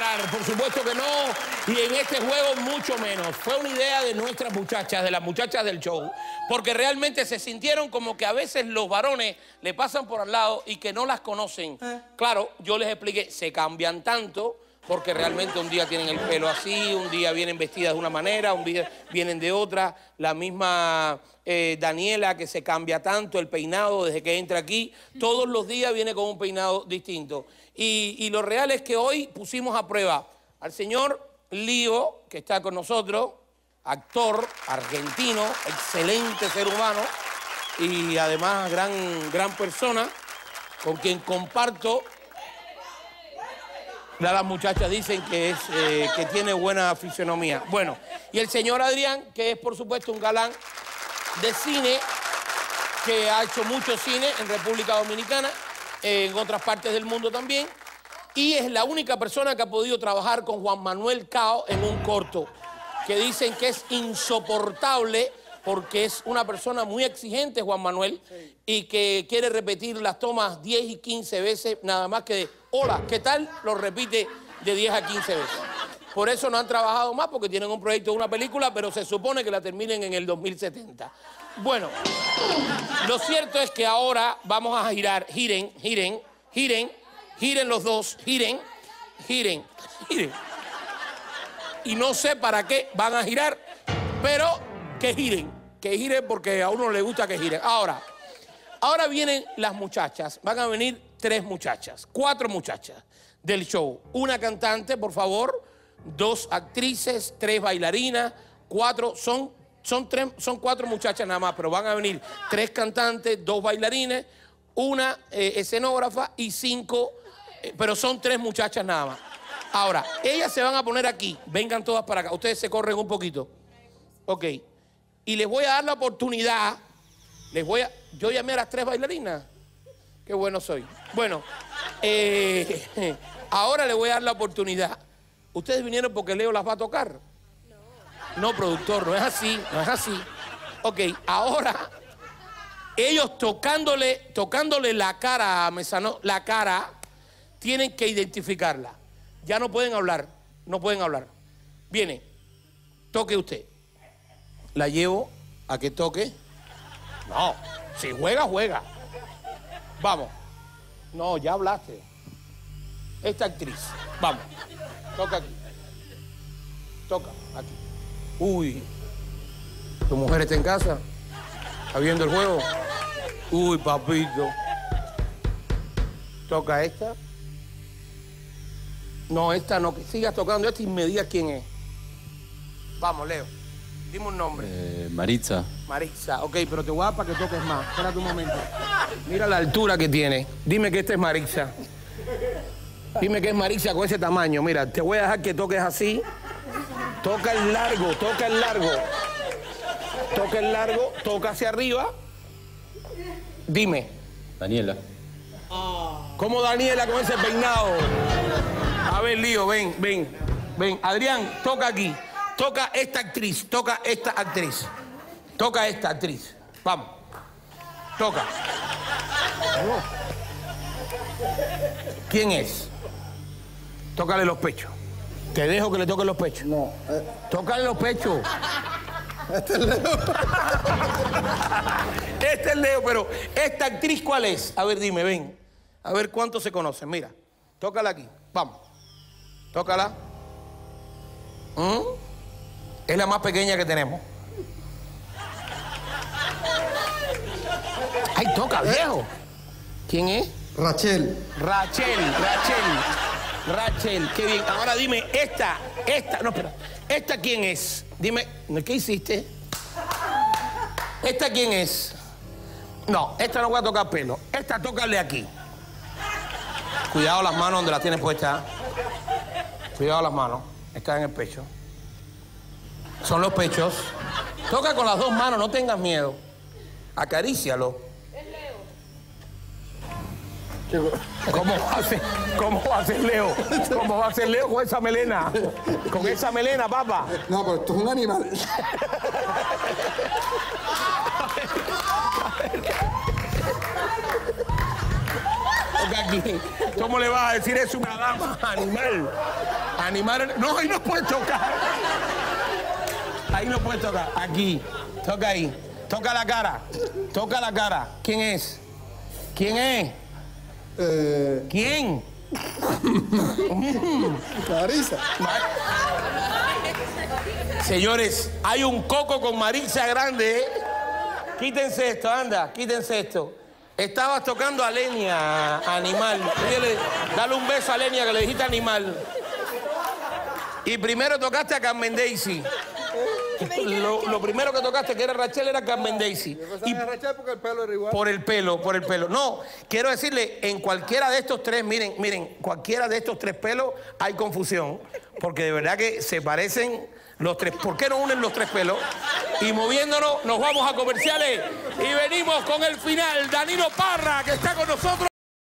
parar, por supuesto que no. Y en este juego mucho menos. Fue una idea de nuestras muchachas, de las muchachas del show, porque realmente se sintieron como que a veces los varones le pasan por al lado y que no las conocen. Claro, yo les expliqué, se cambian tanto porque realmente un día tienen el pelo así, un día vienen vestidas de una manera, un día vienen de otra. La misma eh, Daniela que se cambia tanto el peinado desde que entra aquí, todos los días viene con un peinado distinto. Y, lo real es que hoy pusimos a prueba al señor Lío, que está con nosotros, actor argentino, excelente ser humano y además gran, gran persona, con quien comparto ya las muchachas dicen que, es, eh, que tiene buena fisionomía. Bueno, y el señor Adrián, que es por supuesto un galán de cine, que ha hecho mucho cine en República Dominicana, en otras partes del mundo también, y es la única persona que ha podido trabajar con Juan Manuel Cao en un corto, que dicen que es insoportable porque es una persona muy exigente, Juan Manuel, y que quiere repetir las tomas 10 y 15 veces, nada más que de, hola, ¿qué tal? Lo repite de 10 a 15 veces. Por eso no han trabajado más, porque tienen un proyecto de una película, pero se supone que la terminen en el 2070. Bueno, lo cierto es que ahora vamos a girar, giren, giren, giren, giren los dos, giren, giren, giren. Y no sé para qué van a girar, pero que giren, que giren porque a uno le gusta que giren. Ahora, ahora vienen las muchachas, van a venir tres muchachas, cuatro muchachas del show. Una cantante, por favor, dos actrices, tres bailarinas, cuatro, son, son, tres, son cuatro muchachas nada más, pero van a venir tres cantantes, dos bailarines, una eh, escenógrafa y cinco, eh, pero son tres muchachas nada más. Ahora, ellas se van a poner aquí, vengan todas para acá, ustedes se corren un poquito. Ok y les voy a dar la oportunidad. Les voy a. Yo llamé a las tres bailarinas. Qué bueno soy. Bueno, eh, ahora les voy a dar la oportunidad. Ustedes vinieron porque Leo las va a tocar. No. No, productor, no es así, no es así. Ok, ahora ellos tocándole, tocándole la cara a Mesano, la cara, tienen que identificarla. Ya no pueden hablar, no pueden hablar. Viene, toque usted la llevo a que toque. No, si juega, juega. Vamos. No, ya hablaste. Esta actriz. Vamos. Toca aquí. Toca aquí. Uy. ¿Tu mujer está en casa? ¿Está viendo el juego? Uy, papito. Toca esta. No, esta no. Que sigas tocando esta y me digas quién es. Vamos, Leo. Dime un nombre. Eh, Maritza. Maritza, ok, pero te voy a para que toques más. Espérate un momento. Mira la altura que tiene. Dime que esta es Maritza. Dime que es Maritza con ese tamaño. Mira, te voy a dejar que toques así. Toca el largo, toca el largo. Toca el largo, toca hacia arriba. Dime. Daniela. ¿Cómo Daniela con ese peinado? A ver, Lío, ven, ven, ven. Adrián, toca aquí. Toca esta actriz, toca esta actriz. Toca esta actriz. Vamos. Toca. ¿Quién es? Tócale los pechos. Te dejo que le toque los pechos. No. Eh. Tócale los pechos. Este es Leo. este es Leo, pero ¿esta actriz cuál es? A ver, dime, ven. A ver cuánto se conocen. Mira, tócala aquí. Vamos. Tócala. ¿Mm? Es la más pequeña que tenemos. ¡Ay, toca, viejo! ¿Quién es? Rachel. Rachel, Rachel. Rachel, qué bien. Ahora dime, esta, esta, no, espera. ¿Esta quién es? Dime, ¿qué hiciste? ¿Esta quién es? No, esta no voy a tocar pelo. Esta tócale aquí. Cuidado las manos donde las tienes puestas. Cuidado las manos. Está en el pecho. Son los pechos. Toca con las dos manos, no tengas miedo. Acarícialo. ¿Cómo va a ser, cómo va a ser Leo? ¿Cómo va a ser Leo con esa melena? Con esa melena, papá. No, pero esto es un animal. aquí. ¿Cómo le vas a decir eso a una dama, animal? Animal. No, ahí no puedes tocar. Ahí no puedes tocar. Aquí. Toca ahí. Toca la cara. Toca la cara. ¿Quién es? ¿Quién es? Eh, ¿Quién? Marisa. Señores, hay un coco con Marisa grande. ¿eh? Quítense esto, anda, quítense esto. Estabas tocando a Lenia, animal. Dile, dale un beso a Lenia que le dijiste animal. Y primero tocaste a Carmen Daisy. Lo, lo primero que tocaste, que era Rachel, era Carmen Daisy. Y porque el pelo era igual. por el pelo, por el pelo. No, quiero decirle, en cualquiera de estos tres, miren, miren, cualquiera de estos tres pelos hay confusión, porque de verdad que se parecen los tres. ¿Por qué no unen los tres pelos? Y moviéndonos, nos vamos a comerciales y venimos con el final. Danilo Parra, que está con nosotros.